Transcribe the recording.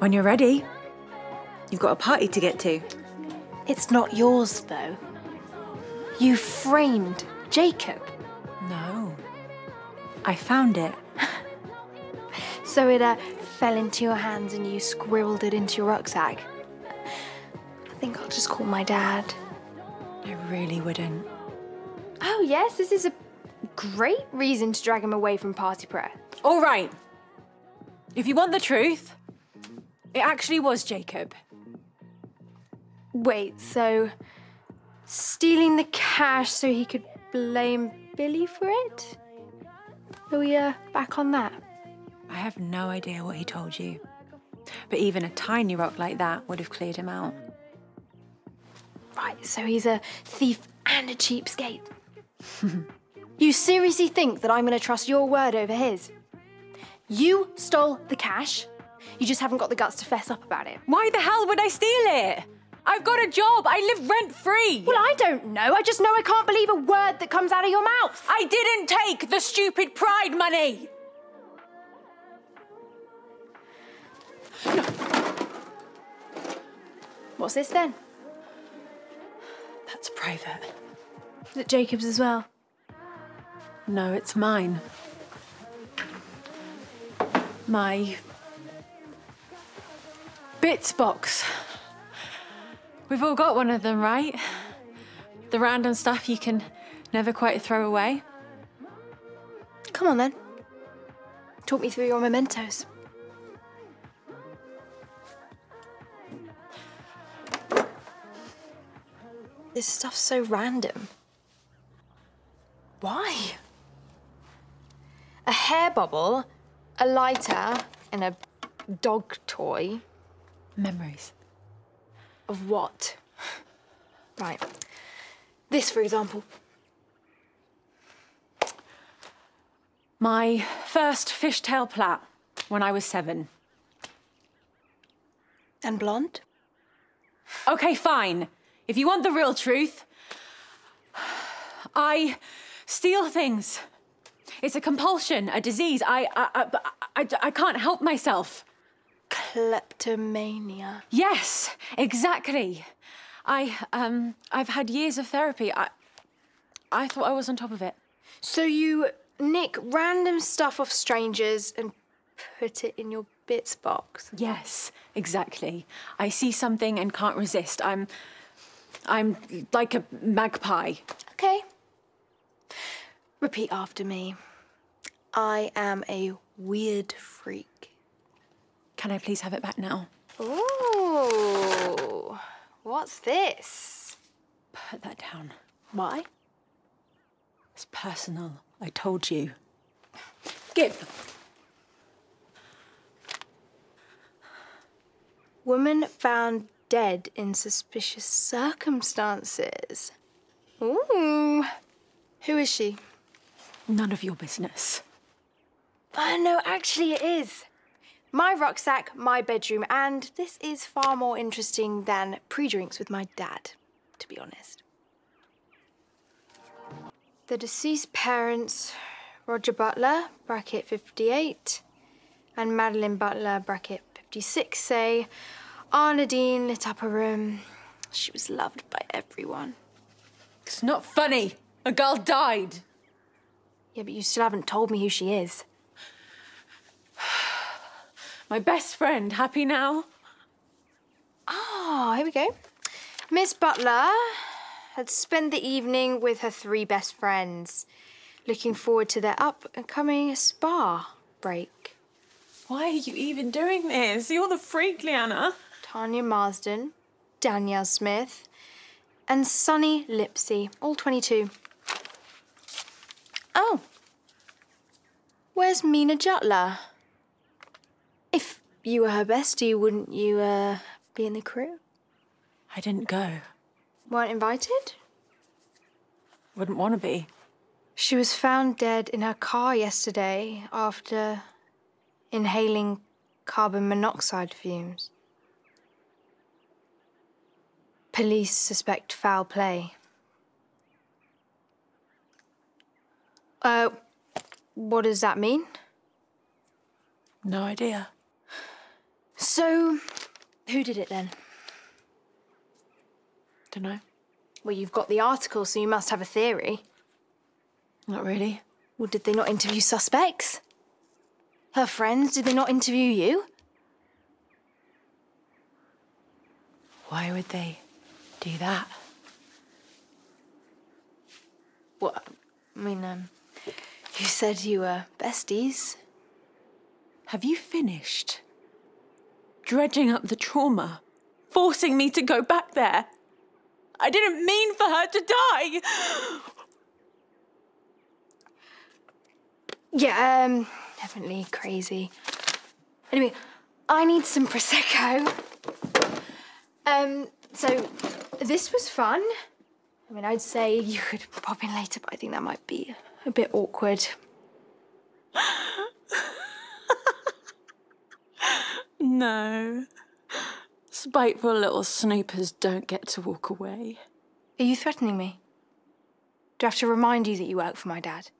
When you're ready. You've got a party to get to. It's not yours, though. You framed Jacob. No. I found it. So it uh, fell into your hands and you squirreled it into your rucksack. I think I'll just call my dad. I really wouldn't. Oh, yes, this is a great reason to drag him away from party prayer. All right. If you want the truth, it actually was Jacob. Wait, so stealing the cash so he could blame Billy for it? Are we uh, back on that? I have no idea what he told you. But even a tiny rock like that would have cleared him out. Right, so he's a thief and a cheapskate. you seriously think that I'm going to trust your word over his? You stole the cash. You just haven't got the guts to fess up about it. Why the hell would I steal it? I've got a job. I live rent free. Well, I don't know. I just know I can't believe a word that comes out of your mouth. I didn't take the stupid pride money. What's this then? That's private. Is it Jacob's as well? No, it's mine. My bits box. We've all got one of them, right? The random stuff you can never quite throw away. Come on then. Talk me through your mementos. This stuff's so random. Why? A hair bubble, a lighter, and a dog toy. Memories. Of what? Right. This, for example. My first fishtail plat when I was seven. And blonde? Okay, fine. If you want the real truth, I steal things. It's a compulsion, a disease. I, I, I, I, I can't help myself. Kleptomania. Yes, exactly. I, um, I've had years of therapy. I, I thought I was on top of it. So you nick random stuff off strangers and put it in your bits box? Yes, exactly. I see something and can't resist. I'm, I'm like a magpie. Okay. Repeat after me. I am a weird freak. Can I please have it back now? Ooh. What's this? Put that down. Why? It's personal. I told you. Give. Woman found dead in suspicious circumstances. Ooh. Who is she? None of your business. Uh, no, actually, it is. My rucksack, my bedroom, and this is far more interesting than pre drinks with my dad, to be honest. The deceased parents, Roger Butler, bracket 58, and Madeline Butler, bracket 56, say our Nadine lit up a room. She was loved by everyone. It's not funny. A girl died. Yeah, but you still haven't told me who she is. My best friend, happy now? Ah, here we go. Miss Butler had spent the evening with her three best friends, looking forward to their up and coming spa break. Why are you even doing this? You're the freak, Leanna. Tanya Marsden, Danielle Smith, and Sunny Lipsy, all 22. Oh. Where's Meena Jutla? You were her bestie, wouldn't you uh, be in the crew? I didn't go. Weren't invited? Wouldn't want to be. She was found dead in her car yesterday after inhaling carbon monoxide fumes. Police suspect foul play. Uh, what does that mean? No idea. So, who did it then? Don't know. Well, you've got the article, so you must have a theory. Not really. Well, did they not interview suspects? Her friends, did they not interview you? Why would they do that? Well, I mean, um, you said you were besties. Have you finished? Dredging up the trauma, forcing me to go back there. I didn't mean for her to die. Yeah, um, definitely crazy. Anyway, I need some Prosecco. Um, so this was fun. I mean, I'd say you could pop in later, but I think that might be a bit awkward. No. Spiteful little snoopers don't get to walk away. Are you threatening me? Do I have to remind you that you work for my dad?